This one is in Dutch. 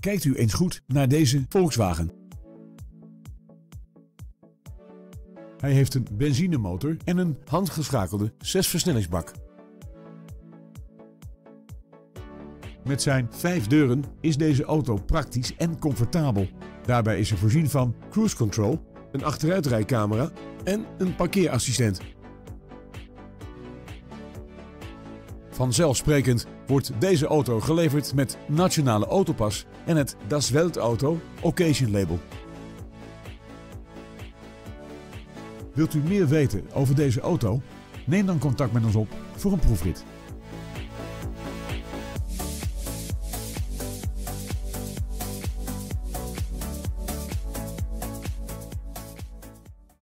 Kijkt u eens goed naar deze Volkswagen. Hij heeft een benzinemotor en een handgeschakelde 6-versnellingsbak. Met zijn vijf deuren is deze auto praktisch en comfortabel. Daarbij is er voorzien van cruise control, een achteruitrijcamera en een parkeerassistent. Vanzelfsprekend wordt deze auto geleverd met nationale autopas en het Das Weltauto Occasion label. Wilt u meer weten over deze auto? Neem dan contact met ons op voor een proefrit.